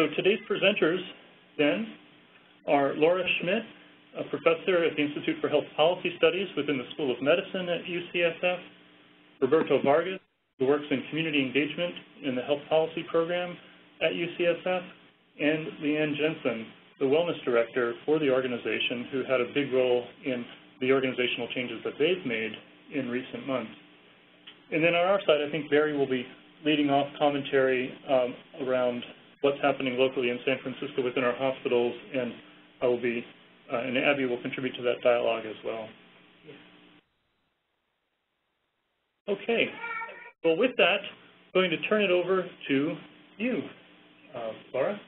So today's presenters then are Laura Schmidt, a professor at the Institute for Health Policy Studies within the School of Medicine at UCSF, Roberto Vargas, who works in community engagement in the health policy program at UCSF, and Leanne Jensen, the wellness director for the organization who had a big role in the organizational changes that they've made in recent months. And then on our side, I think Barry will be leading off commentary um, around what's happening locally in San Francisco within our hospitals, and I will be, uh, and Abby will contribute to that dialogue as well. Okay, well with that, I'm going to turn it over to you, uh, Laura.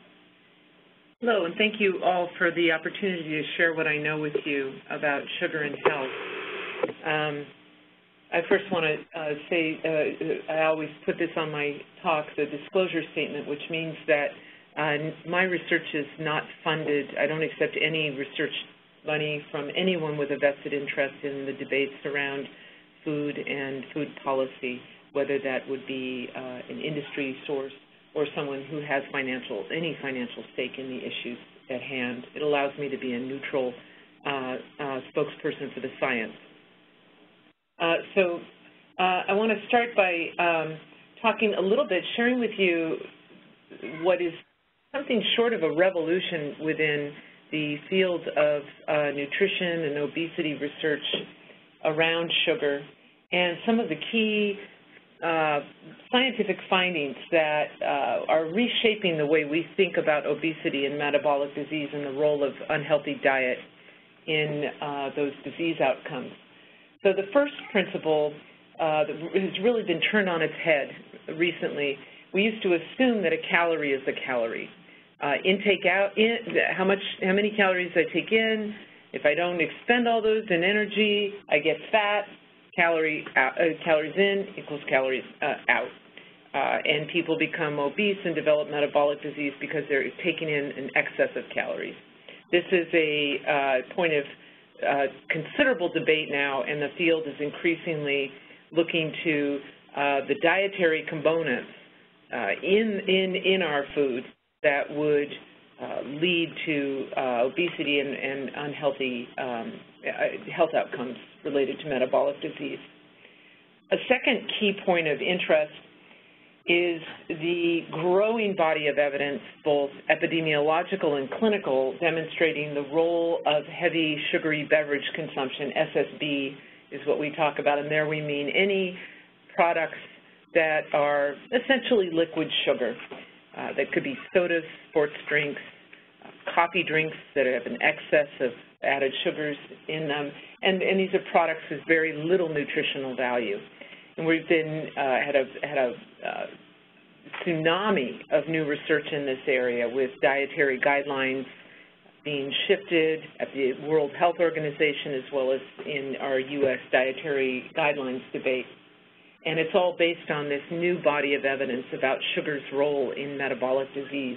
Hello, and thank you all for the opportunity to share what I know with you about sugar and health. Um, I first want to uh, say, uh, I always put this on my talk, the disclosure statement, which means that uh, my research is not funded. I don't accept any research money from anyone with a vested interest in the debates around food and food policy, whether that would be uh, an industry source or someone who has financial, any financial stake in the issues at hand. It allows me to be a neutral uh, uh, spokesperson for the science. Uh, so uh, I want to start by um, talking a little bit, sharing with you what is something short of a revolution within the field of uh, nutrition and obesity research around sugar and some of the key uh, scientific findings that uh, are reshaping the way we think about obesity and metabolic disease and the role of unhealthy diet in uh, those disease outcomes. So the first principle uh, has really been turned on its head recently. We used to assume that a calorie is a calorie. Uh, intake out, in, how much, how many calories I take in. If I don't expend all those in energy, I get fat calorie out, uh, calories in equals calories uh, out. Uh, and people become obese and develop metabolic disease because they're taking in an excess of calories. This is a uh, point of uh, considerable debate now, and the field is increasingly looking to uh, the dietary components in, in, in our food that would lead to obesity and, and unhealthy um, health outcomes related to metabolic disease. A second key point of interest is the growing body of evidence, both epidemiological and clinical, demonstrating the role of heavy sugary beverage consumption, SSB is what we talk about, and there we mean any products that are essentially liquid sugar. Uh, that could be sodas, sports drinks, coffee drinks that have an excess of added sugars in them, and, and these are products with very little nutritional value. And we've been uh, had a had a uh, tsunami of new research in this area with dietary guidelines being shifted at the World Health Organization as well as in our U.S. dietary guidelines debate. And it's all based on this new body of evidence about sugar's role in metabolic disease.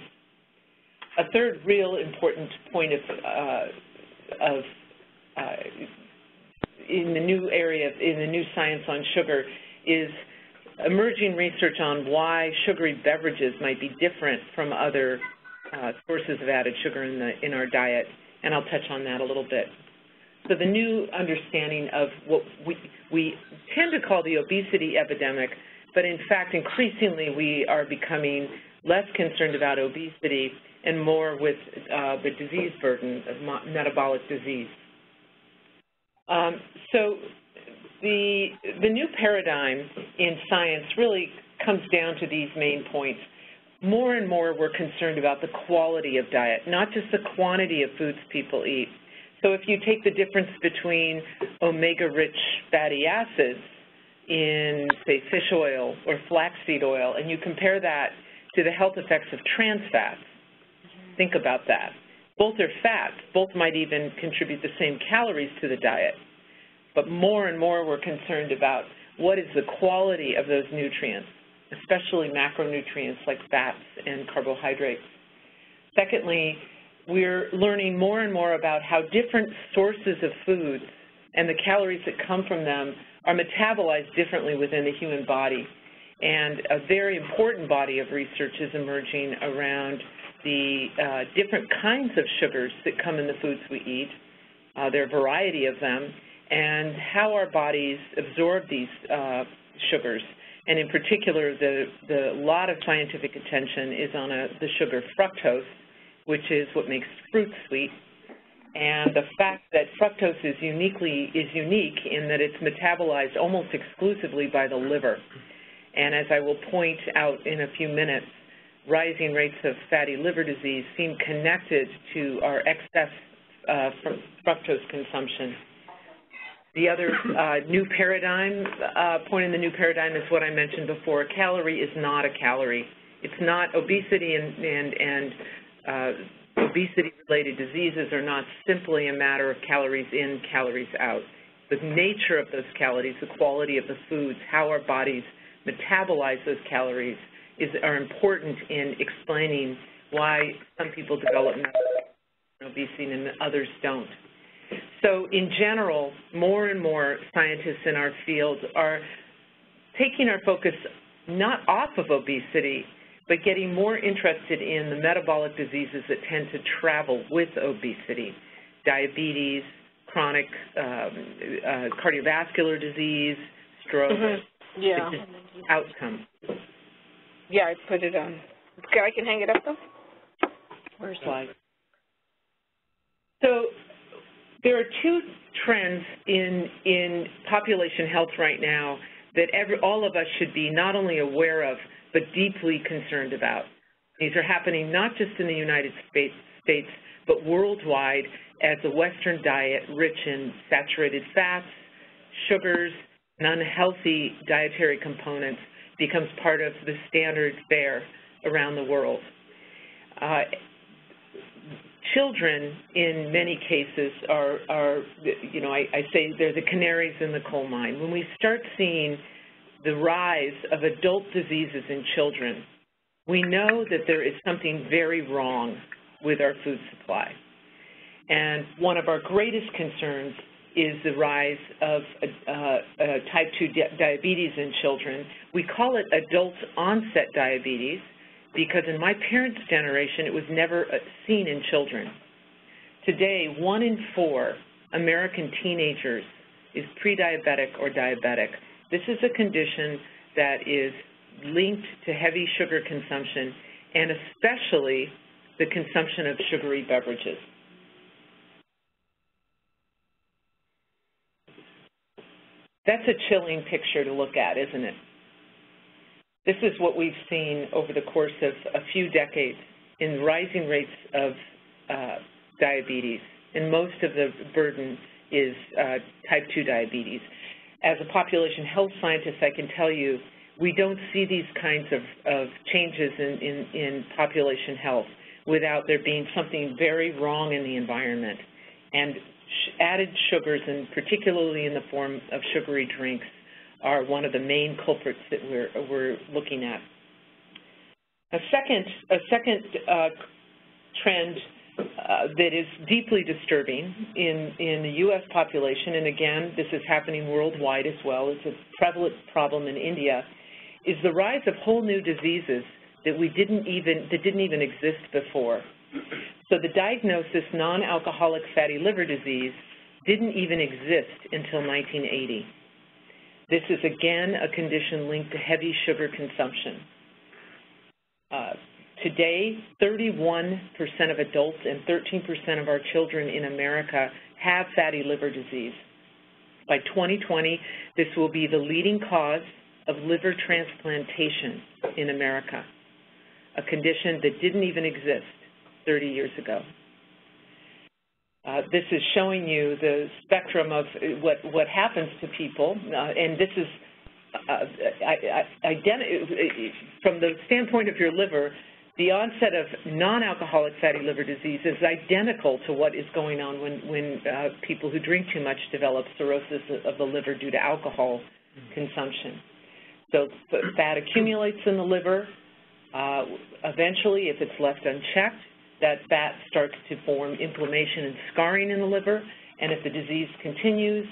A third real important point of uh, of uh, in the new area, in the new science on sugar, is emerging research on why sugary beverages might be different from other uh, sources of added sugar in, the, in our diet, and I'll touch on that a little bit. So the new understanding of what we, we tend to call the obesity epidemic, but in fact, increasingly we are becoming less concerned about obesity and more with uh, the disease burden of metabolic disease. Um, so the, the new paradigm in science really comes down to these main points. More and more we're concerned about the quality of diet, not just the quantity of foods people eat. So if you take the difference between omega-rich fatty acids in, say, fish oil or flaxseed oil, and you compare that to the health effects of trans fats, think about that. Both are fats. Both might even contribute the same calories to the diet. But more and more we're concerned about what is the quality of those nutrients, especially macronutrients like fats and carbohydrates. Secondly, we're learning more and more about how different sources of foods and the calories that come from them are metabolized differently within the human body. And a very important body of research is emerging around the uh, different kinds of sugars that come in the foods we eat, uh, there are a variety of them, and how our bodies absorb these uh, sugars. And in particular, the, the lot of scientific attention is on a, the sugar fructose, which is what makes fruit sweet, and the fact that fructose is uniquely is unique in that it's metabolized almost exclusively by the liver. And as I will point out in a few minutes, rising rates of fatty liver disease seem connected to our excess uh, fructose consumption. The other uh, new paradigm, uh, point in the new paradigm is what I mentioned before. A calorie is not a calorie. It's not obesity and, and, and uh, obesity-related diseases are not simply a matter of calories in, calories out. The nature of those calories, the quality of the foods, how our bodies metabolize those calories is, are important in explaining why some people develop obesity and others don't. So in general, more and more scientists in our field are taking our focus not off of obesity, but getting more interested in the metabolic diseases that tend to travel with obesity, diabetes, chronic um, uh, cardiovascular disease, stroke, mm -hmm. yeah. outcome. Yeah, I put it on. Okay, I can hang it up though. Where's slide? So there are two trends in in population health right now that every, all of us should be not only aware of, but deeply concerned about. These are happening not just in the United States, States but worldwide as the Western diet, rich in saturated fats, sugars, and unhealthy dietary components, becomes part of the standard fare around the world. Uh, children, in many cases, are, are you know, I, I say they're the canaries in the coal mine. When we start seeing the rise of adult diseases in children, we know that there is something very wrong with our food supply. And one of our greatest concerns is the rise of uh, uh, type 2 di diabetes in children. We call it adult onset diabetes because in my parents' generation, it was never uh, seen in children. Today, one in four American teenagers is pre-diabetic or diabetic. This is a condition that is linked to heavy sugar consumption and especially the consumption of sugary beverages. That's a chilling picture to look at, isn't it? This is what we've seen over the course of a few decades in rising rates of uh, diabetes, and most of the burden is uh, type 2 diabetes. As a population health scientist, I can tell you we don't see these kinds of, of changes in, in, in population health without there being something very wrong in the environment. And added sugars, and particularly in the form of sugary drinks, are one of the main culprits that we're, we're looking at. A second, a second uh, trend uh, that is deeply disturbing in, in the U.S. population, and again, this is happening worldwide as well, it's a prevalent problem in India, is the rise of whole new diseases that we didn't even, that didn't even exist before. So the diagnosis non-alcoholic fatty liver disease didn't even exist until 1980. This is, again, a condition linked to heavy sugar consumption. Uh, today, 31% of adults and 13% of our children in America have fatty liver disease. By 2020, this will be the leading cause of liver transplantation in America, a condition that didn't even exist 30 years ago. Uh, this is showing you the spectrum of what, what happens to people, uh, and this is uh, I, I, from the standpoint of your liver, the onset of non-alcoholic fatty liver disease is identical to what is going on when, when uh, people who drink too much develop cirrhosis of the liver due to alcohol consumption. So fat accumulates in the liver. Uh, eventually, if it's left unchecked, that fat starts to form inflammation and scarring in the liver, and if the disease continues,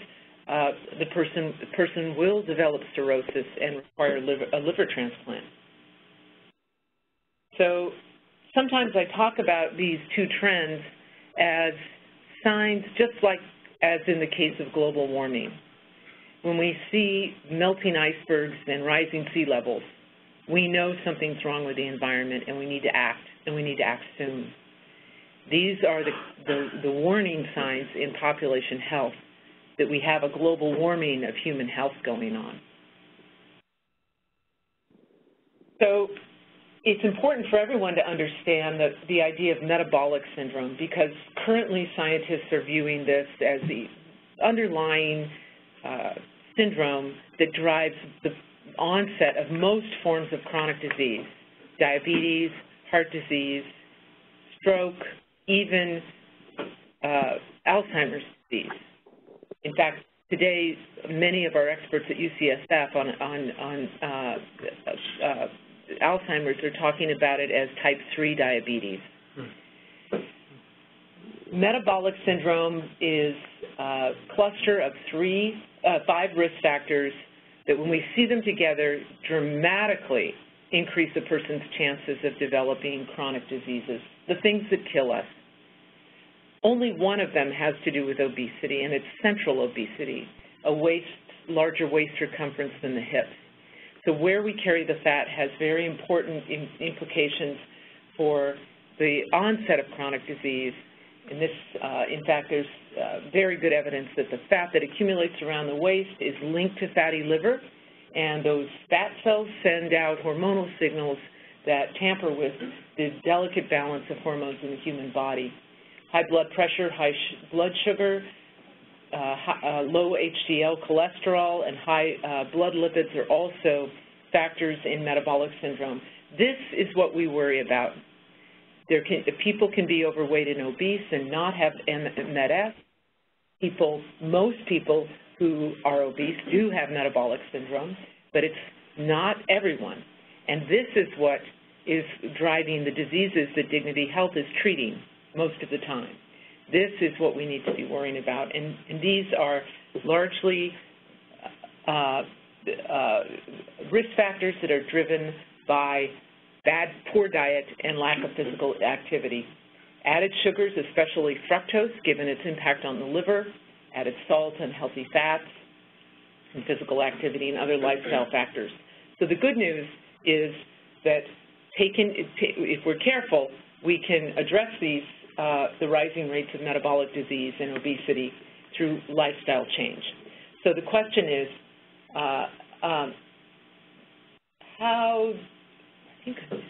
uh, the person, person will develop cirrhosis and require liver, a liver transplant. So sometimes I talk about these two trends as signs, just like as in the case of global warming. When we see melting icebergs and rising sea levels, we know something's wrong with the environment and we need to act, and we need to act soon. These are the, the, the warning signs in population health that we have a global warming of human health going on. So it's important for everyone to understand that the idea of metabolic syndrome because currently scientists are viewing this as the underlying uh, syndrome that drives the onset of most forms of chronic disease, diabetes, heart disease, stroke, even uh, Alzheimer's disease. In fact, today, many of our experts at UCSF on, on, on uh, uh, Alzheimer's are talking about it as type 3 diabetes. Metabolic syndrome is a cluster of three, uh, five risk factors that when we see them together dramatically increase a person's chances of developing chronic diseases, the things that kill us. Only one of them has to do with obesity, and it's central obesity, a waist, larger waist circumference than the hips. So where we carry the fat has very important implications for the onset of chronic disease. And this, uh, in fact, there's uh, very good evidence that the fat that accumulates around the waist is linked to fatty liver, and those fat cells send out hormonal signals that tamper with the delicate balance of hormones in the human body. High blood pressure, high blood sugar, uh, uh, low HDL cholesterol, and high uh, blood lipids are also factors in metabolic syndrome. This is what we worry about. There can, people can be overweight and obese and not have MS. People, most people who are obese do have metabolic syndrome, but it's not everyone. And this is what is driving the diseases that Dignity Health is treating most of the time. This is what we need to be worrying about. And, and these are largely uh, uh, risk factors that are driven by bad, poor diet and lack of physical activity. Added sugars, especially fructose, given its impact on the liver, added salt and healthy fats, and physical activity and other lifestyle factors. So the good news is that taken, if we're careful, we can address these, uh, the rising rates of metabolic disease and obesity through lifestyle change. So the question is, uh, um, how, I think I'm missing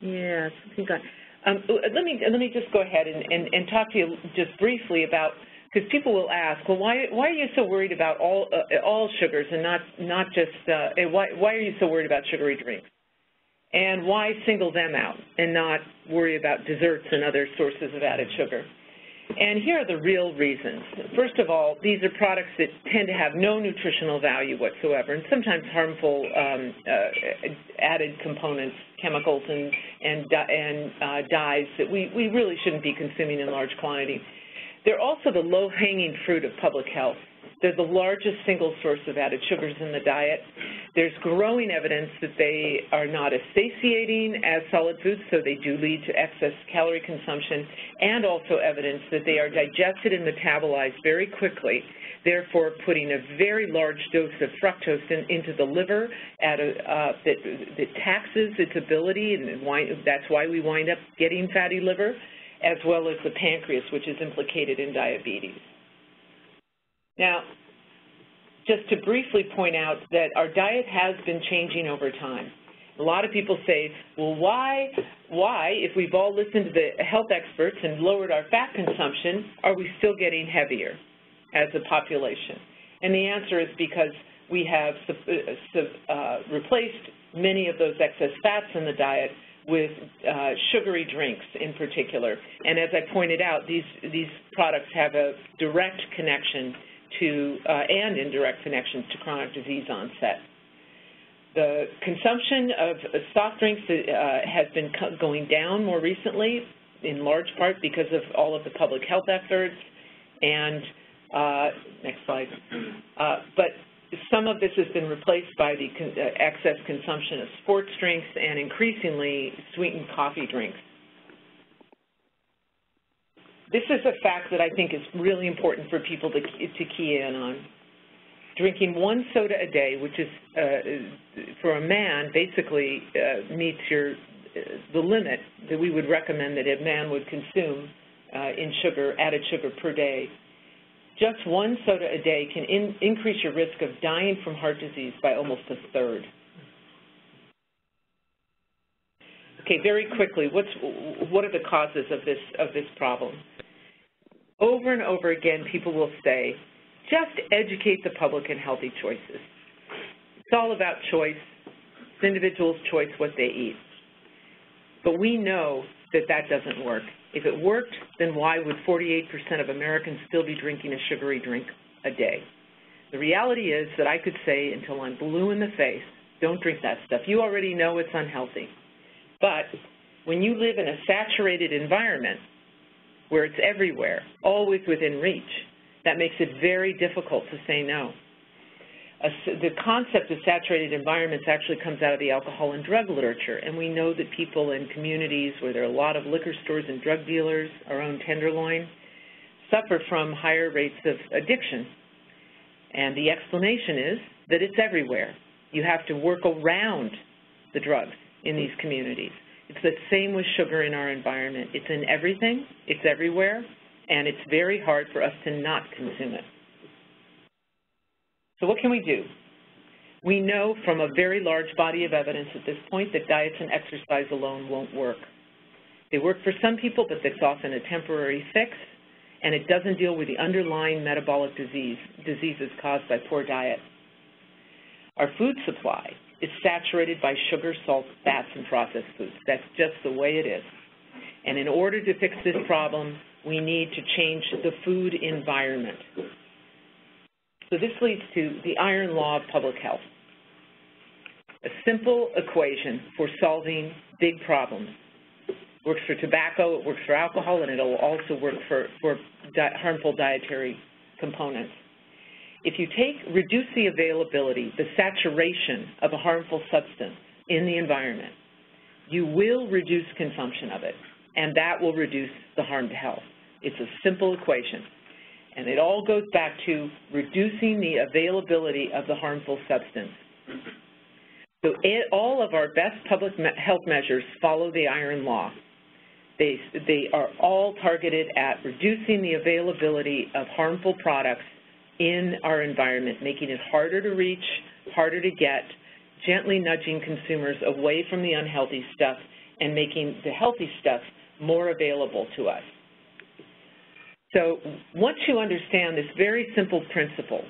Yeah, something got, um, let me let me just go ahead and, and, and talk to you just briefly about because people will ask, well, why why are you so worried about all uh, all sugars and not not just uh, why why are you so worried about sugary drinks, and why single them out and not worry about desserts and other sources of added sugar? And here are the real reasons. First of all, these are products that tend to have no nutritional value whatsoever, and sometimes harmful um, uh, added components, chemicals and and and uh, dyes that we we really shouldn't be consuming in large quantity. They're also the low-hanging fruit of public health. They're the largest single source of added sugars in the diet. There's growing evidence that they are not as satiating as solid foods, so they do lead to excess calorie consumption, and also evidence that they are digested and metabolized very quickly, therefore putting a very large dose of fructose in, into the liver at a, uh, that, that taxes its ability, and why, that's why we wind up getting fatty liver, as well as the pancreas, which is implicated in diabetes. Now, just to briefly point out that our diet has been changing over time. A lot of people say, well, why, why, if we've all listened to the health experts and lowered our fat consumption, are we still getting heavier as a population? And the answer is because we have uh, replaced many of those excess fats in the diet with uh, sugary drinks in particular. And as I pointed out, these, these products have a direct connection to, uh, and indirect connections to chronic disease onset. The consumption of soft drinks uh, has been going down more recently, in large part because of all of the public health efforts. And uh, next slide. Uh, but some of this has been replaced by the con uh, excess consumption of sports drinks and increasingly sweetened coffee drinks. This is a fact that I think is really important for people to, to key in on. Drinking one soda a day, which is, uh, for a man, basically uh, meets your, uh, the limit that we would recommend that a man would consume uh, in sugar, added sugar per day. Just one soda a day can in, increase your risk of dying from heart disease by almost a third. Okay, very quickly, what's, what are the causes of this, of this problem? Over and over again, people will say, just educate the public in healthy choices. It's all about choice. It's individual's choice what they eat. But we know that that doesn't work. If it worked, then why would 48% of Americans still be drinking a sugary drink a day? The reality is that I could say until I'm blue in the face, don't drink that stuff. You already know it's unhealthy. But when you live in a saturated environment where it's everywhere, always within reach, that makes it very difficult to say no. the concept of saturated environments actually comes out of the alcohol and drug literature, and we know that people in communities where there are a lot of liquor stores and drug dealers, our own Tenderloin, suffer from higher rates of addiction. And the explanation is that it's everywhere. You have to work around the drugs in these communities. It's the same with sugar in our environment. It's in everything, it's everywhere, and it's very hard for us to not consume it. So what can we do? We know from a very large body of evidence at this point that diets and exercise alone won't work. They work for some people, but it's often a temporary fix, and it doesn't deal with the underlying metabolic disease, diseases caused by poor diet. Our food supply is saturated by sugar, salt, fats, and processed foods. That's just the way it is. And in order to fix this problem, we need to change the food environment. So this leads to the iron law of public health, a simple equation for solving big problems. It works for tobacco, it works for alcohol, and it will also work for, for di harmful dietary components. If you take, reduce the availability, the saturation of a harmful substance in the environment, you will reduce consumption of it, and that will reduce the harm to health. It's a simple equation. And it all goes back to reducing the availability of the harmful substance. So it, all of our best public health measures follow the iron law. They, they are all targeted at reducing the availability of harmful products in our environment, making it harder to reach, harder to get, gently nudging consumers away from the unhealthy stuff and making the healthy stuff more available to us. So once you understand this very simple principle,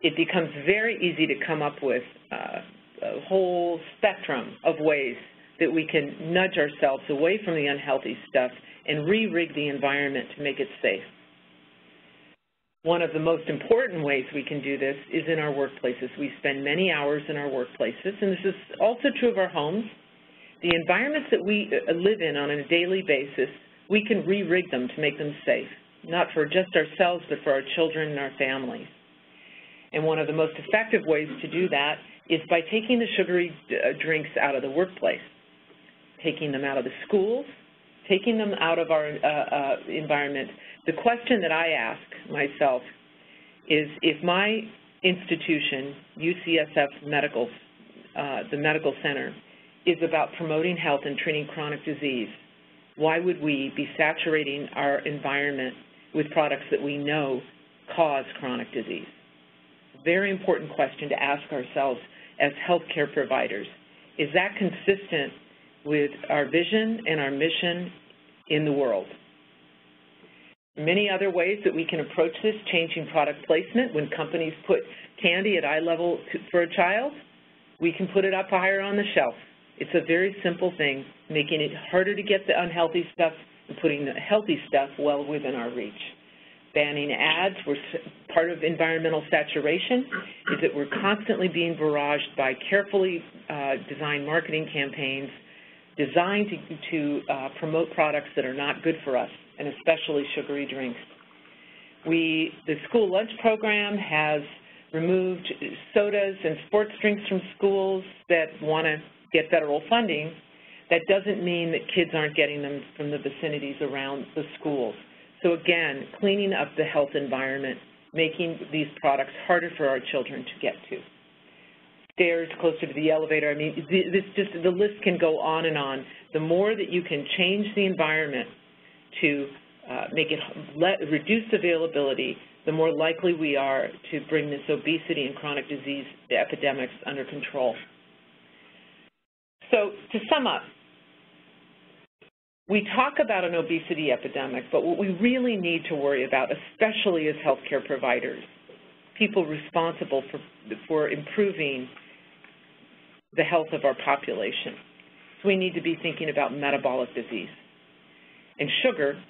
it becomes very easy to come up with uh, a whole spectrum of ways that we can nudge ourselves away from the unhealthy stuff and re-rig the environment to make it safe. One of the most important ways we can do this is in our workplaces. We spend many hours in our workplaces, and this is also true of our homes. The environments that we uh, live in on a daily basis, we can re-rig them to make them safe not for just ourselves, but for our children and our families. And one of the most effective ways to do that is by taking the sugary uh, drinks out of the workplace, taking them out of the schools, taking them out of our uh, uh, environment. The question that I ask myself is if my institution, UCSF Medical, uh, the medical center, is about promoting health and treating chronic disease, why would we be saturating our environment with products that we know cause chronic disease? Very important question to ask ourselves as healthcare providers. Is that consistent with our vision and our mission in the world? Many other ways that we can approach this, changing product placement. When companies put candy at eye level for a child, we can put it up higher on the shelf. It's a very simple thing, making it harder to get the unhealthy stuff and putting the healthy stuff well within our reach. Banning ads, we're part of environmental saturation is that we're constantly being barraged by carefully uh, designed marketing campaigns designed to, to uh, promote products that are not good for us, and especially sugary drinks. We, the school lunch program has removed sodas and sports drinks from schools that want to get federal funding, that doesn't mean that kids aren't getting them from the vicinities around the schools. So again, cleaning up the health environment, making these products harder for our children to get to. Stairs closer to the elevator, I mean, this just, the list can go on and on. The more that you can change the environment to uh, make it, let, reduce availability, the more likely we are to bring this obesity and chronic disease epidemics under control. So to sum up, we talk about an obesity epidemic, but what we really need to worry about, especially as healthcare providers, people responsible for, for improving the health of our population, so we need to be thinking about metabolic disease. And sugar,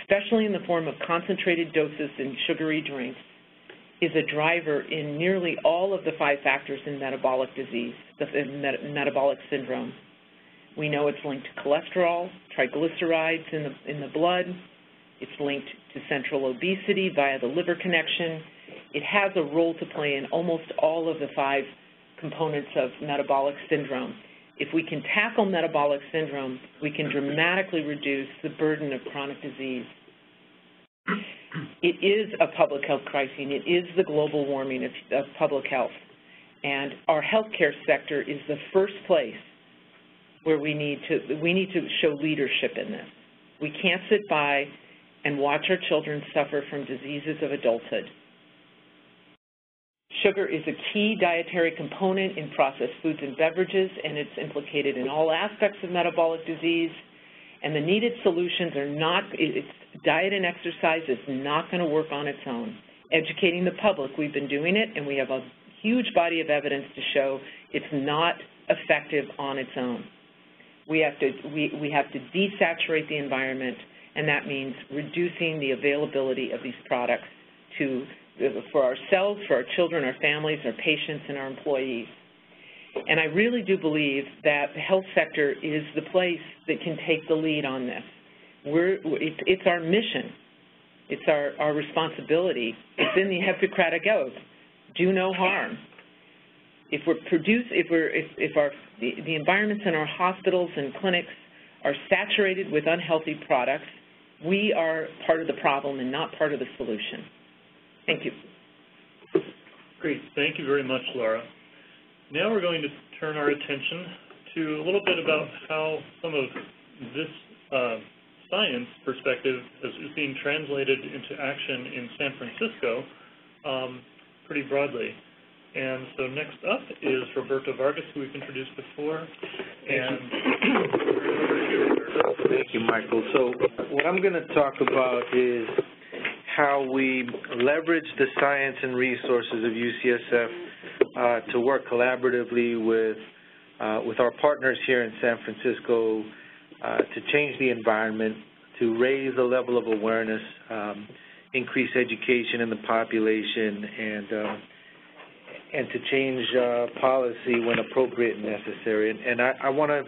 especially in the form of concentrated doses in sugary drinks, is a driver in nearly all of the five factors in metabolic disease, the metabolic syndrome. We know it's linked to cholesterol, triglycerides in the, in the blood. It's linked to central obesity via the liver connection. It has a role to play in almost all of the five components of metabolic syndrome. If we can tackle metabolic syndrome, we can dramatically reduce the burden of chronic disease. It is a public health crisis. It is the global warming of, of public health. And our healthcare sector is the first place where we need to we need to show leadership in this. We can't sit by and watch our children suffer from diseases of adulthood. Sugar is a key dietary component in processed foods and beverages, and it's implicated in all aspects of metabolic disease. And the needed solutions are not, diet and exercise is not going to work on its own. Educating the public, we've been doing it, and we have a huge body of evidence to show it's not effective on its own. We have to, we, we have to desaturate the environment, and that means reducing the availability of these products to, for ourselves, for our children, our families, our patients, and our employees. And I really do believe that the health sector is the place that can take the lead on this. We're, it's, our mission. It's our, our responsibility. It's in the Hippocratic Oath. Do no harm if we're produce, if we're, if, if our, the, the environments in our hospitals and clinics are saturated with unhealthy products, we are part of the problem and not part of the solution. Thank you. Great. Thank you very much, Laura. Now we're going to turn our attention to a little bit about how some of this uh, science perspective is, is, being translated into action in San Francisco um, pretty broadly. And so next up is Roberto Vargas, who we've introduced before. And Thank you, Michael. So what I'm going to talk about is how we leverage the science and resources of UCSF uh, to work collaboratively with uh, with our partners here in San Francisco uh, to change the environment, to raise the level of awareness, um, increase education in the population, and uh, and to change uh, policy when appropriate and necessary. And, and I, I want to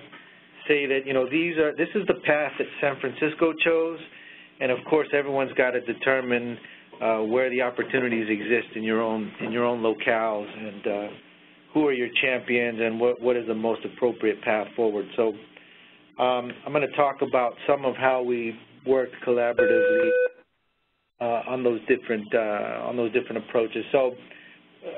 say that you know these are this is the path that San Francisco chose, and of course everyone's got to determine uh, where the opportunities exist in your own in your own locales and uh, who are your champions and what what is the most appropriate path forward. So um, I'm going to talk about some of how we worked collaboratively uh, on those different uh, on those different approaches. So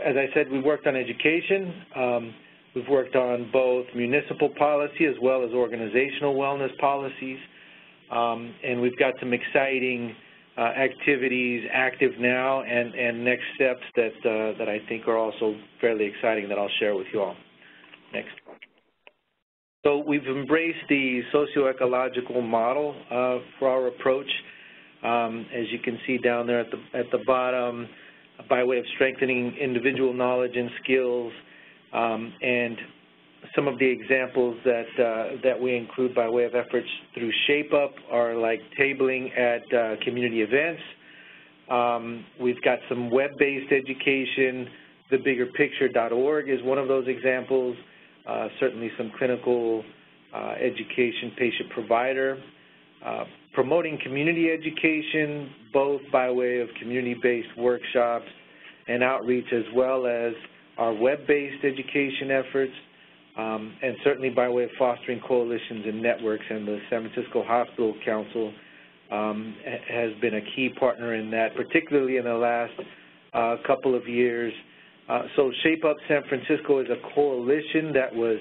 as I said, we worked on education. Um, we've worked on both municipal policy as well as organizational wellness policies. Um, and we've got some exciting uh, activities active now and, and next steps that, uh, that I think are also fairly exciting that I'll share with you all. Next. So we've embraced the socio-ecological model uh, for our approach. Um, as you can see down there at the, at the bottom, by way of strengthening individual knowledge and skills. Um, and some of the examples that, uh, that we include by way of efforts through Shape Up are like tabling at uh, community events. Um, we've got some web-based education. TheBiggerPicture.org is one of those examples. Uh, certainly some clinical uh, education patient-provider. Uh, promoting community education, both by way of community-based workshops and outreach as well as our web-based education efforts, um, and certainly by way of fostering coalitions and networks, and the San Francisco Hospital Council um, has been a key partner in that, particularly in the last uh, couple of years. Uh, so Shape Up San Francisco is a coalition that was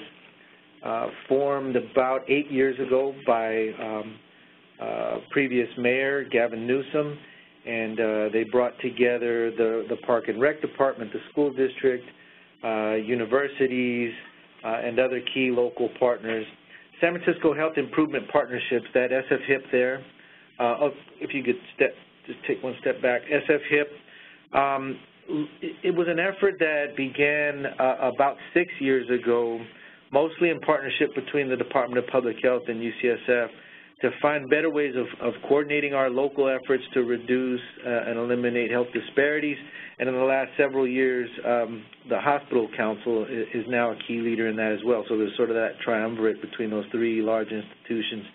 uh, formed about eight years ago by um, uh, previous mayor Gavin Newsom, and uh, they brought together the, the Park and Rec Department, the school district, uh, universities, and other key local partners. San Francisco Health Improvement Partnerships, that SF-HIP there, uh, oh, if you could step, just take one step back, SF-HIP, um, it was an effort that began uh, about six years ago, mostly in partnership between the Department of Public Health and UCSF to find better ways of, of coordinating our local efforts to reduce uh, and eliminate health disparities. And in the last several years, um, the Hospital Council is, now a key leader in that as well. So there's sort of that triumvirate between those three large institutions.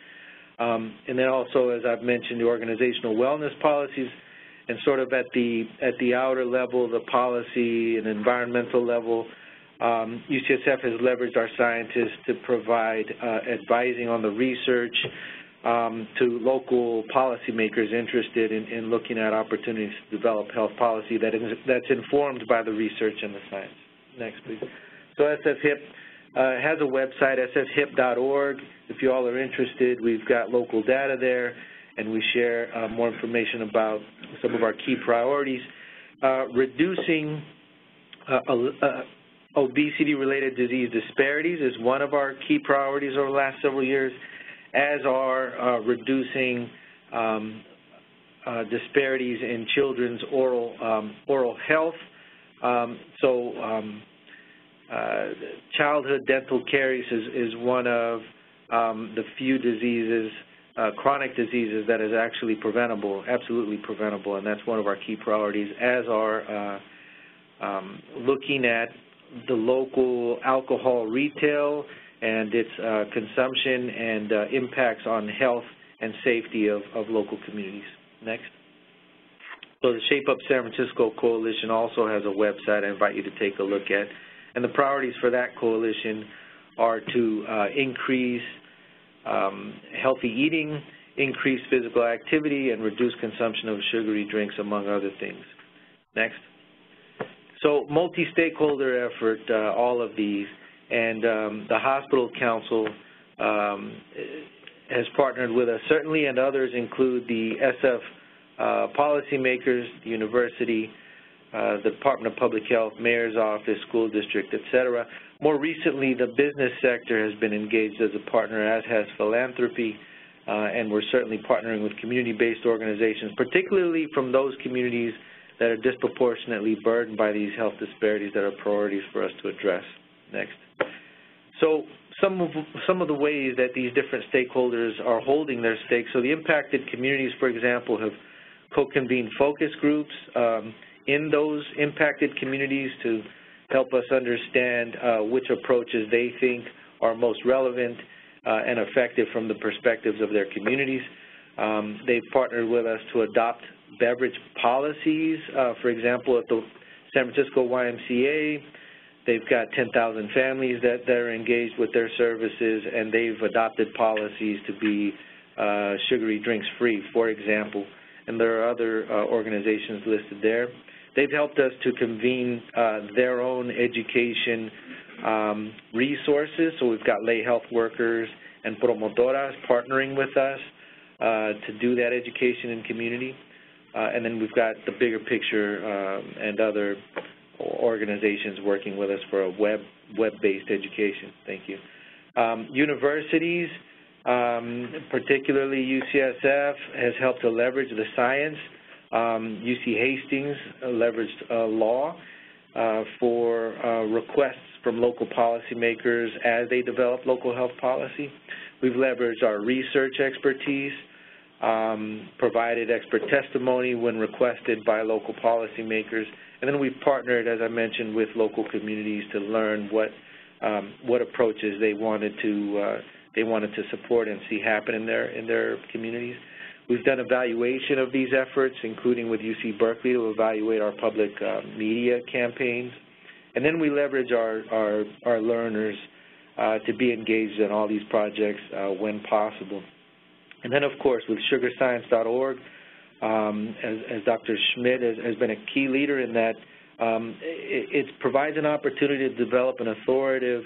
Um, and then also, as I've mentioned, the organizational wellness policies, and sort of at the at the outer level, the policy and environmental level, um, UCSF has leveraged our scientists to provide uh, advising on the research um, to local policymakers interested in, in, looking at opportunities to develop health policy that is, that's informed by the research and the science. Next, please. So SF-HIP uh, has a website, sfhip.org. If you all are interested, we've got local data there, and we share uh, more information about some of our key priorities. Uh, reducing uh, uh, obesity-related disease disparities is one of our key priorities over the last several years as are uh, reducing um, uh, disparities in children's oral um, oral health. Um, so um, uh, childhood dental caries is, is one of um, the few diseases, uh, chronic diseases that is actually preventable, absolutely preventable, and that's one of our key priorities, as are uh, um, looking at the local alcohol retail and its uh, consumption and uh, impacts on health and safety of, of local communities. Next. So the Shape Up San Francisco Coalition also has a website I invite you to take a look at. And the priorities for that coalition are to uh, increase um, healthy eating, increase physical activity, and reduce consumption of sugary drinks, among other things. Next. So multi-stakeholder effort, uh, all of these and um, the hospital council um, has partnered with us certainly, and others include the SF uh, policymakers, the university, uh, the Department of Public Health, mayor's office, school district, et cetera. More recently, the business sector has been engaged as a partner, as has philanthropy, uh, and we're certainly partnering with community-based organizations, particularly from those communities that are disproportionately burdened by these health disparities that are priorities for us to address. Next. So some of, some of the ways that these different stakeholders are holding their stakes, so the impacted communities, for example, have co-convened focus groups um, in those impacted communities to help us understand uh, which approaches they think are most relevant uh, and effective from the perspectives of their communities. Um, they've partnered with us to adopt beverage policies, uh, for example, at the San Francisco YMCA, They've got 10,000 families that, are engaged with their services, and they've adopted policies to be uh, sugary drinks free, for example. And there are other uh, organizations listed there. They've helped us to convene uh, their own education um, resources. So we've got lay health workers and promotoras partnering with us uh, to do that education in community. Uh, and then we've got the bigger picture um, and other organizations working with us for a web web-based education. Thank you. Um, universities, um, particularly UCSF, has helped to leverage the science. Um, UC Hastings leveraged uh, law uh, for uh, requests from local policymakers as they develop local health policy. We've leveraged our research expertise, um, provided expert testimony when requested by local policymakers, and then we've partnered, as I mentioned, with local communities to learn what um, what approaches they wanted to uh, they wanted to support and see happen in their in their communities. We've done evaluation of these efforts, including with UC Berkeley to evaluate our public uh, media campaigns. And then we leverage our, our, our learners uh, to be engaged in all these projects uh, when possible. And then, of course, with sugarscience.org, um, as, as, Dr. Schmidt has, has, been a key leader in that, um, it, it, provides an opportunity to develop an authoritative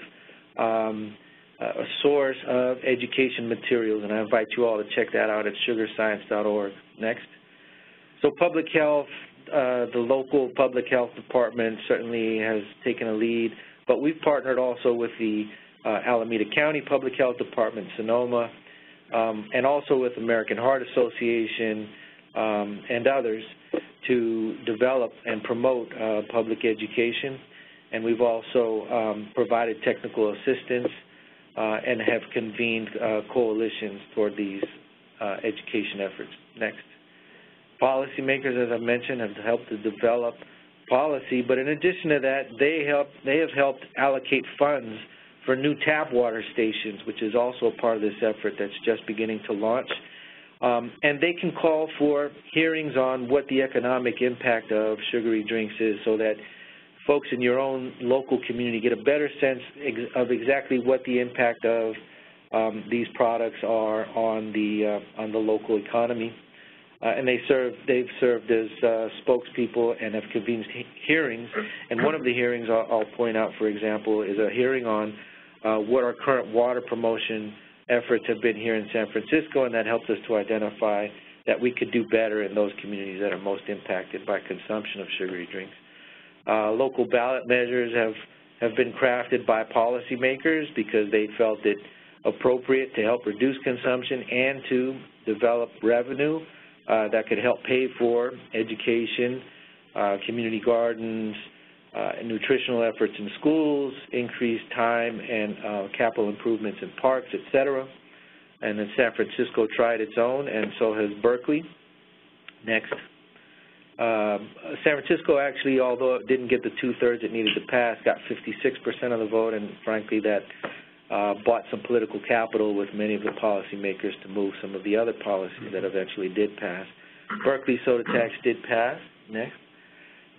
um, a source of education materials, and I invite you all to check that out at sugarscience.org. Next. So public health, uh, the local public health department certainly has taken a lead, but we've partnered also with the uh, Alameda County Public Health Department, Sonoma, um, and also with American Heart Association um, and others to develop and promote uh, public education. And we've also um, provided technical assistance uh, and have convened uh, coalitions toward these uh, education efforts. Next. Policymakers, as I mentioned, have helped to develop policy, but in addition to that, they, help, they have helped allocate funds for new tap water stations, which is also a part of this effort that's just beginning to launch. Um, and they can call for hearings on what the economic impact of sugary drinks is so that folks in your own local community get a better sense ex of exactly what the impact of um, these products are on the uh, on the local economy. Uh, and they serve they've served as uh, spokespeople and have convened he hearings. And one of the hearings I'll, I'll, point out, for example, is a hearing on uh, what our current water promotion efforts have been here in San Francisco, and that helped us to identify that we could do better in those communities that are most impacted by consumption of sugary drinks. Uh, local ballot measures have, have been crafted by policymakers because they felt it appropriate to help reduce consumption and to develop revenue that could help pay for education, uh, community gardens, uh, nutritional efforts in schools, increased time and uh, capital improvements in parks, et cetera. And then San Francisco tried its own, and so has Berkeley. Next. Um, San Francisco actually, although it didn't get the two-thirds it needed to pass, got 56% of the vote, and frankly that uh, bought some political capital with many of the policymakers to move some of the other policies that eventually did pass. Berkeley soda tax did pass. Next.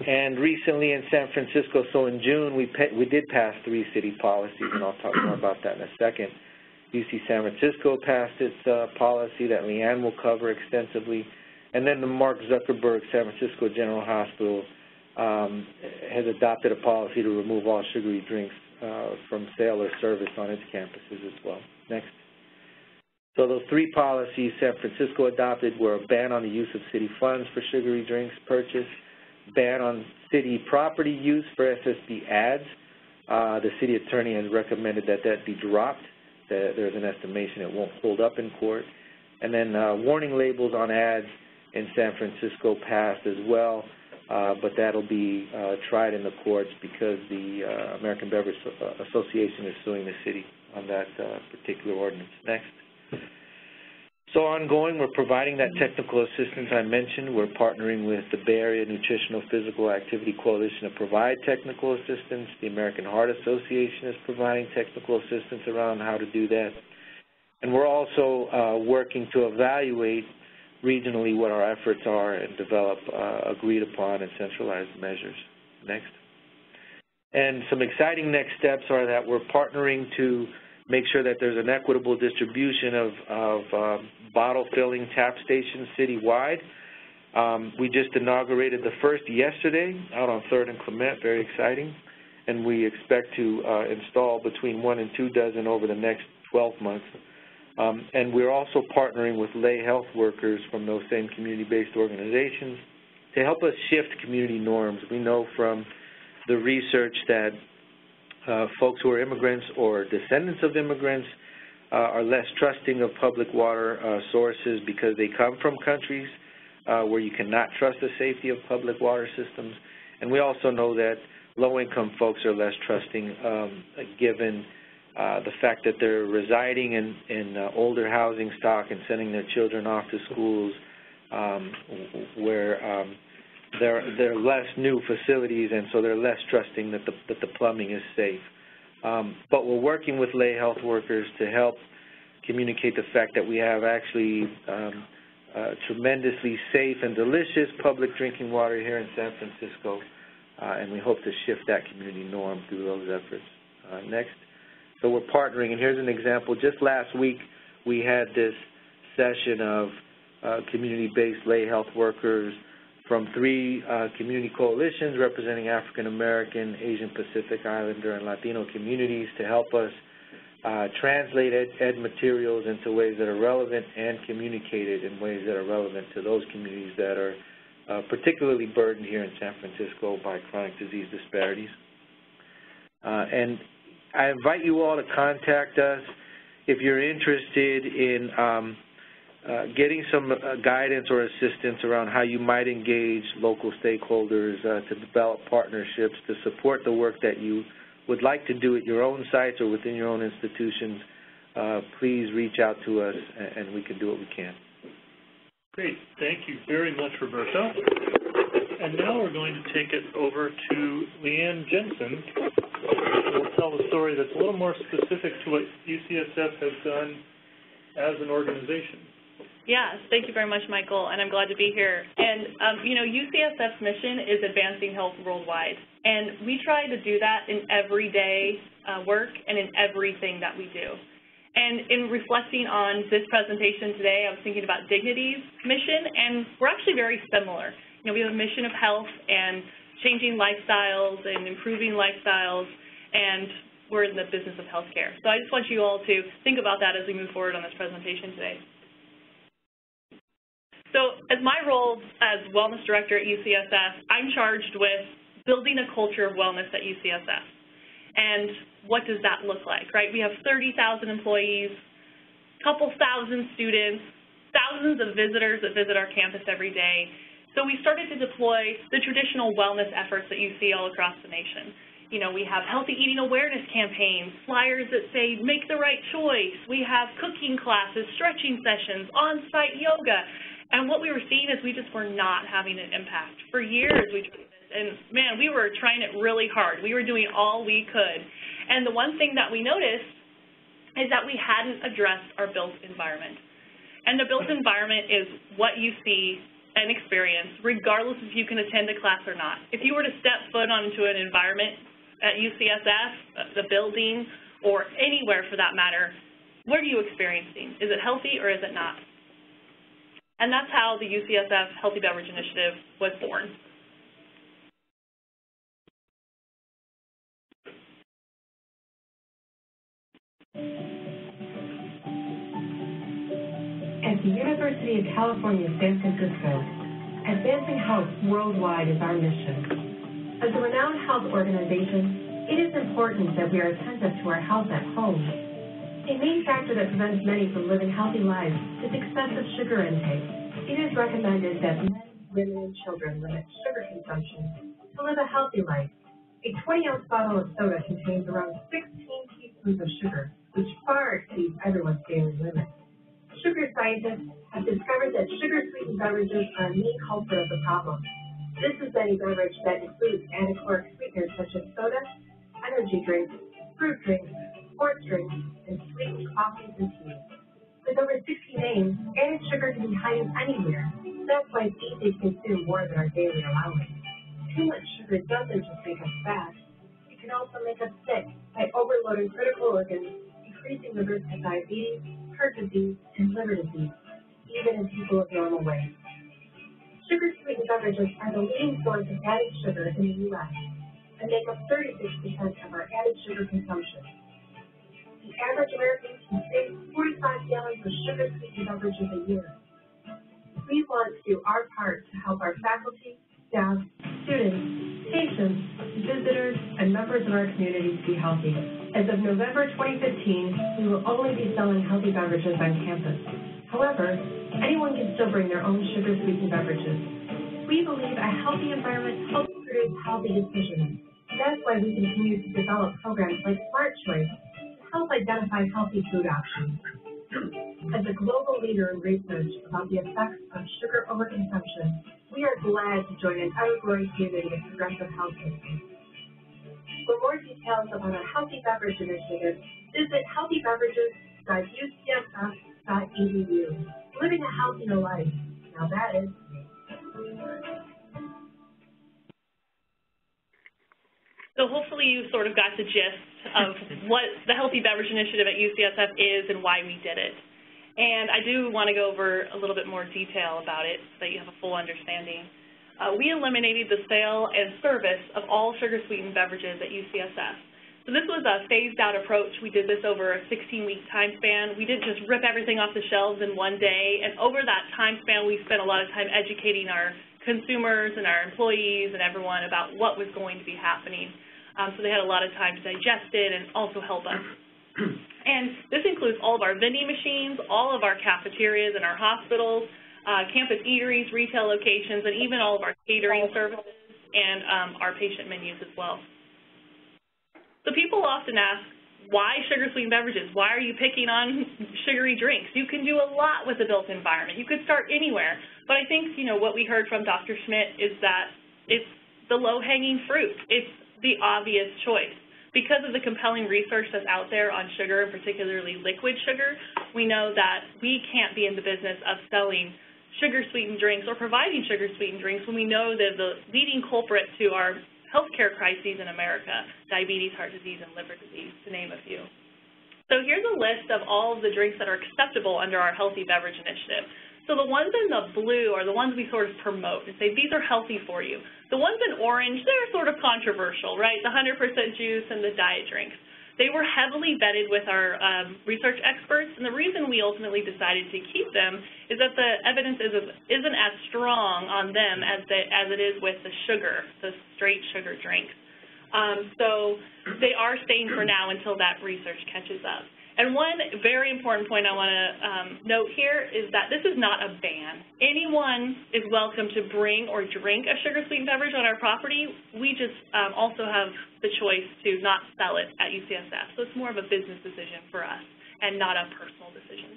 And recently in San Francisco, so in June, we, we did pass three city policies, and I'll talk more about that in a second. UC San Francisco passed its uh, policy that Leanne will cover extensively. And then the Mark Zuckerberg San Francisco General Hospital um, has adopted a policy to remove all sugary drinks from sale or service on its campuses as well. Next. So those three policies San Francisco adopted were a ban on the use of city funds for sugary drinks purchase, ban on city property use for SSB ads. Uh, the city attorney has recommended that that be dropped. There's an estimation it won't hold up in court. And then uh, warning labels on ads in San Francisco passed as well, uh, but that'll be uh, tried in the courts because the uh, American Beverage Association is suing the city on that uh, particular ordinance. Next. So ongoing, we're providing that technical assistance I mentioned. We're partnering with the Bay Area Nutritional Physical Activity Coalition to provide technical assistance. The American Heart Association is providing technical assistance around how to do that. And we're also uh, working to evaluate regionally what our efforts are and develop uh, agreed upon and centralized measures. Next. And some exciting next steps are that we're partnering to make sure that there's an equitable distribution of, of uh, bottle filling tap stations citywide. Um, we just inaugurated the first yesterday out on 3rd and Clement, very exciting. And we expect to uh, install between one and two dozen over the next 12 months. Um, and we're also partnering with lay health workers from those same community-based organizations to help us shift community norms. We know from the research that uh, folks who are immigrants or descendants of immigrants uh, are less trusting of public water uh, sources because they come from countries uh, where you cannot trust the safety of public water systems. And we also know that low-income folks are less trusting um, given the fact that they're residing in, in uh, older housing stock and sending their children off to schools um, where um, there, there are less new facilities and so they're less trusting that the, that the plumbing is safe. Um, but we're working with lay health workers to help communicate the fact that we have actually um, uh, tremendously safe and delicious public drinking water here in San Francisco, uh, and we hope to shift that community norm through those efforts. Uh, next. So we're partnering, and here's an example. Just last week, we had this session of uh, community-based lay health workers from three uh, community coalitions representing African American, Asian Pacific Islander, and Latino communities to help us uh, translate ed, ed, materials into ways that are relevant and communicated in ways that are relevant to those communities that are uh, particularly burdened here in San Francisco by chronic disease disparities. Uh, and I invite you all to contact us if you're interested in um, uh, getting some uh, guidance or assistance around how you might engage local stakeholders uh, to develop partnerships to support the work that you would like to do at your own sites or within your own institutions, uh, please reach out to us and, and we can do what we can. Great. Thank you very much, Roberto. And now we're going to take it over to Leanne Jensen, tell a story that's a little more specific to what UCSF has done as an organization. Yes, thank you very much, Michael, and I'm glad to be here. And, um, you know, UCSF's mission is advancing health worldwide, and we try to do that in everyday uh, work and in everything that we do. And in reflecting on this presentation today, I was thinking about Dignity's mission, and we're actually very similar. You know, we have a mission of health and changing lifestyles and improving lifestyles, and we're in the business of healthcare. So I just want you all to think about that as we move forward on this presentation today. So as my role as Wellness Director at UCSF, I'm charged with building a culture of wellness at UCSF. And what does that look like, right? We have 30,000 employees, couple thousand students, thousands of visitors that visit our campus every day. So we started to deploy the traditional wellness efforts that you see all across the nation. You know, we have healthy eating awareness campaigns, flyers that say make the right choice. We have cooking classes, stretching sessions, on-site yoga. And what we were seeing is we just were not having an impact. For years we tried this, and man, we were trying it really hard. We were doing all we could. And the one thing that we noticed is that we hadn't addressed our built environment. And the built environment is what you see and experience, regardless if you can attend a class or not. If you were to step foot onto an environment at UCSF, uh, the building, or anywhere for that matter, what are you experiencing? Is it healthy or is it not? And that's how the UCSF Healthy Beverage Initiative was born. At the University of California, San Francisco, advancing health worldwide is our mission. As a renowned health organization, it is important that we are attentive to our health at home a main factor that prevents many from living healthy lives is excessive sugar intake. It is recommended that men, women, and children limit sugar consumption to live a healthy life. A 20-ounce bottle of soda contains around 16 teaspoons of sugar, which far exceeds everyone's daily limit. Sugar scientists have discovered that sugar-sweetened beverages are a main culprit of the problem. This is any beverage that includes any caloric sweeteners such as soda, energy drinks, fruit drinks, sports drinks, and sweet coffees and teas. With over 60 names, added sugar can be hidden anywhere. That's why it's easy to consume more than our daily allowance. Too much sugar doesn't just make us fat. It can also make us sick by overloading critical organs, increasing the risk of diabetes, heart disease, and liver disease, even in people of normal weight. Sugar-sweetened beverages are the leading source of added sugar in the U.S. and make up 36% of our added sugar consumption the average American consumes 45 gallons of sugar-sweetened beverages a year. We want to do our part to help our faculty, staff, students, patients, visitors, and members of our community to be healthy. As of November 2015, we will only be selling healthy beverages on campus. However, anyone can still bring their own sugar-sweetened beverages. We believe a healthy environment helps produce healthy decisions. That's why we continue to develop programs like Smart Choice to help identify healthy food options. As a global leader in research about the effects of sugar overconsumption, we are glad to join an ever-growing community of progressive health systems. For more details about our Healthy Beverage Initiative, visit healthybeverages.ucsf.edu. living a healthier life. Now that is. So hopefully you sort of got the gist of what the Healthy Beverage Initiative at UCSF is and why we did it. And I do want to go over a little bit more detail about it so that you have a full understanding. Uh, we eliminated the sale and service of all sugar-sweetened beverages at UCSF. So this was a phased-out approach. We did this over a 16-week time span. We didn't just rip everything off the shelves in one day. And over that time span, we spent a lot of time educating our consumers and our employees and everyone about what was going to be happening. Um, so they had a lot of time to digest it and also help us. And this includes all of our vending machines, all of our cafeterias and our hospitals, uh, campus eateries, retail locations, and even all of our catering services and um, our patient menus as well. So people often ask, why sugar-sweetened beverages? Why are you picking on sugary drinks? You can do a lot with a built environment. You could start anywhere. But I think, you know, what we heard from Dr. Schmidt is that it's the low-hanging fruit. It's the obvious choice. Because of the compelling research that's out there on sugar, and particularly liquid sugar, we know that we can't be in the business of selling sugar-sweetened drinks or providing sugar-sweetened drinks when we know that the leading culprit to our healthcare crises in America, diabetes, heart disease, and liver disease, to name a few. So here's a list of all of the drinks that are acceptable under our Healthy Beverage Initiative. So the ones in the blue are the ones we sort of promote and say, these are healthy for you. The ones in orange, they're sort of controversial, right? The 100% juice and the diet drinks. They were heavily vetted with our um, research experts, and the reason we ultimately decided to keep them is that the evidence is, isn't as strong on them as, the, as it is with the sugar, the straight sugar drinks. Um, so they are staying for now until that research catches up. And one very important point I want to um, note here is that this is not a ban. Anyone is welcome to bring or drink a sugar-sweetened beverage on our property. We just um, also have the choice to not sell it at UCSF. So it's more of a business decision for us and not a personal decision.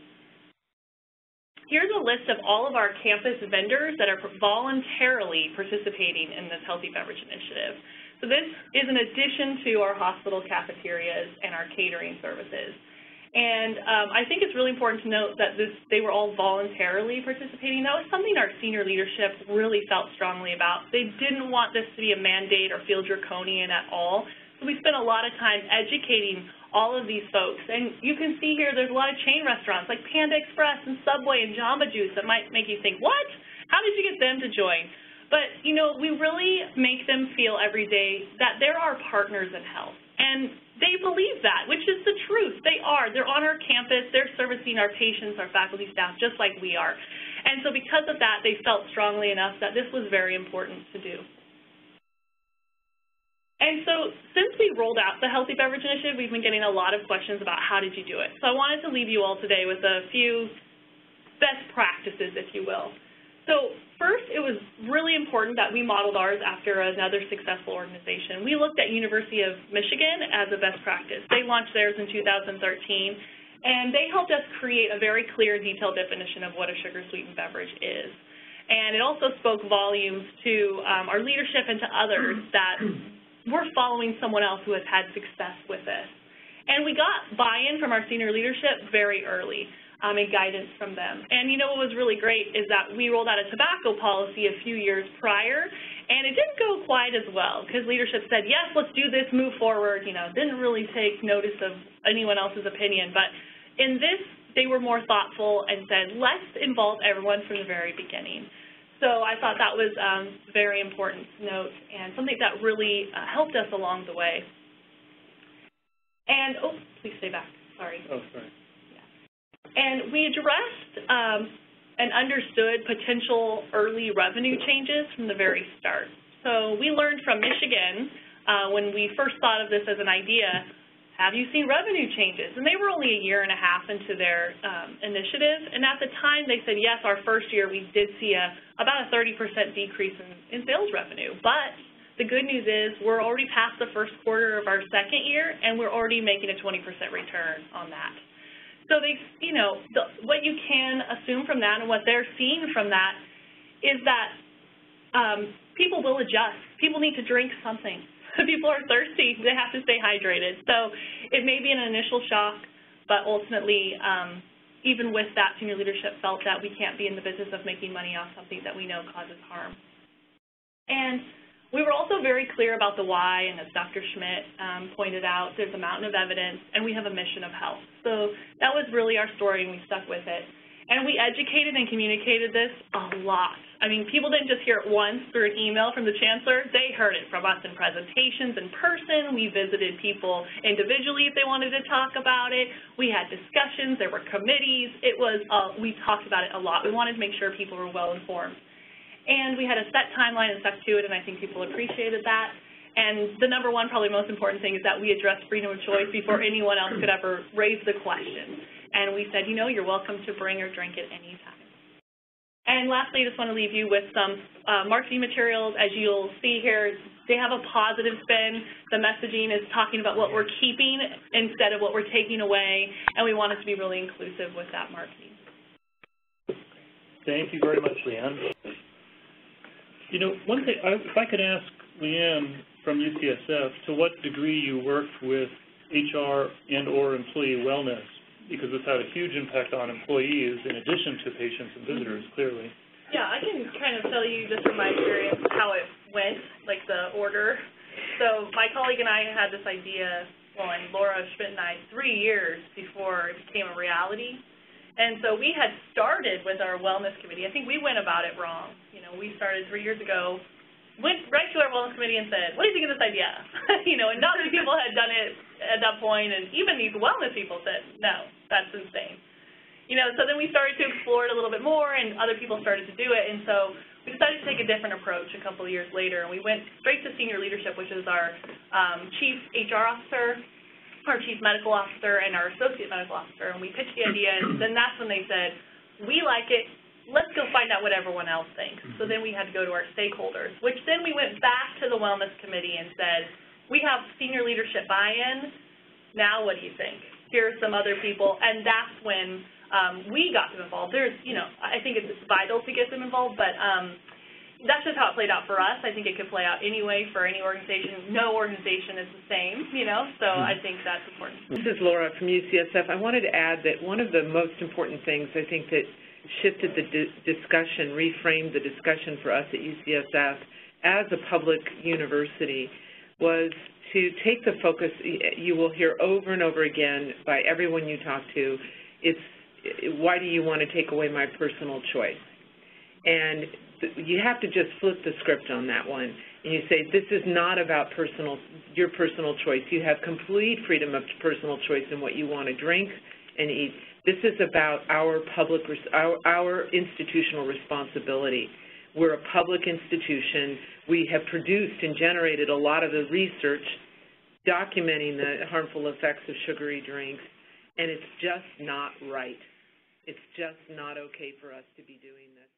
Here's a list of all of our campus vendors that are voluntarily participating in this Healthy Beverage Initiative. So this is in addition to our hospital cafeterias and our catering services. And um, I think it's really important to note that this, they were all voluntarily participating. That was something our senior leadership really felt strongly about. They didn't want this to be a mandate or feel draconian at all. So we spent a lot of time educating all of these folks. And you can see here there's a lot of chain restaurants like Panda Express and Subway and Jamba Juice that might make you think, what? How did you get them to join? But, you know, we really make them feel every day that they're our partners in health. And they believe that, which is the truth. They are. They're on our campus. They're servicing our patients, our faculty, staff, just like we are. And so because of that, they felt strongly enough that this was very important to do. And so since we rolled out the Healthy Beverage Initiative, we've been getting a lot of questions about how did you do it. So I wanted to leave you all today with a few best practices, if you will. So first, it was really important that we modeled ours after another successful organization. We looked at University of Michigan as a best practice. They launched theirs in 2013, and they helped us create a very clear, detailed definition of what a sugar-sweetened beverage is. And it also spoke volumes to um, our leadership and to others that we're following someone else who has had success with this. And we got buy-in from our senior leadership very early um, and guidance from them. And you know what was really great is that we rolled out a tobacco policy a few years prior, and it didn't go quite as well because leadership said, yes, let's do this, move forward, you know, didn't really take notice of anyone else's opinion. But in this, they were more thoughtful and said, let's involve everyone from the very beginning. So I thought that was um, very important note and something that really uh, helped us along the way. And, oh, please stay back. Sorry. Oh, sorry. And we addressed um, and understood potential early revenue changes from the very start. So we learned from Michigan uh, when we first thought of this as an idea, have you seen revenue changes? And they were only a year and a half into their um, initiative. And at the time, they said, yes, our first year we did see a, about a 30% decrease in, in sales revenue. But the good news is we're already past the first quarter of our second year, and we're already making a 20% return on that. So they, you know, the, what you can assume from that and what they're seeing from that is that um, people will adjust. People need to drink something. people are thirsty. They have to stay hydrated. So it may be an initial shock, but ultimately, um, even with that, senior leadership felt that we can't be in the business of making money off something that we know causes harm. And we were also very clear about the why, and as Dr. Schmidt um, pointed out, there's a mountain of evidence, and we have a mission of health. So that was really our story, and we stuck with it. And we educated and communicated this a lot. I mean, people didn't just hear it once through an email from the chancellor. They heard it from us in presentations in person. We visited people individually if they wanted to talk about it. We had discussions. There were committees. It was, uh, we talked about it a lot. We wanted to make sure people were well informed. And we had a set timeline and stuck to it, and I think people appreciated that. And the number one, probably most important thing is that we addressed freedom of choice before anyone else could ever raise the question. And we said, you know, you're welcome to bring or drink at any time. And lastly, I just want to leave you with some uh, marketing materials. As you'll see here, they have a positive spin. The messaging is talking about what we're keeping instead of what we're taking away, and we want it to be really inclusive with that marketing. Thank you very much, Leanne. You know, one thing, I, if I could ask Leanne from UCSF, to what degree you worked with HR and or employee wellness because this had a huge impact on employees in addition to patients and visitors, clearly. Yeah, I can kind of tell you just from my experience how it went, like the order. So my colleague and I had this idea, well, and Laura Schmidt and I, three years before it became a reality. And so we had started with our wellness committee. I think we went about it wrong. You know, we started three years ago, went right to our wellness committee and said, what do you think of this idea? you know, and not many people had done it at that point, and even these wellness people said, no, that's insane. You know, so then we started to explore it a little bit more, and other people started to do it, and so we decided to take a different approach a couple of years later, and we went straight to senior leadership, which is our um, chief HR officer, our chief medical officer, and our associate medical officer, and we pitched the idea, and then that's when they said, we like it, let's go find out what everyone else thinks. So then we had to go to our stakeholders, which then we went back to the wellness committee and said, we have senior leadership buy-in, now what do you think? here are some other people, and that's when um, we got them involved. There's, you know, I think it's vital to get them involved, but um, that's just how it played out for us. I think it could play out anyway for any organization. No organization is the same, you know, so I mm-hmm. think that's important. This is Laura from UCSF. I wanted to add that one of the most important things I think that shifted the di discussion, reframed the discussion for us at UCSF as a public university was to take the focus, you will hear over and over again by everyone you talk to, it's why do you want to take away my personal choice? And you have to just flip the script on that one. And you say, this is not about personal, your personal choice. You have complete freedom of personal choice in what you want to drink and eat. This is about our public, our, our institutional responsibility. We're a public institution. We have produced and generated a lot of the research documenting the harmful effects of sugary drinks, and it's just not right. It's just not okay for us to be doing this.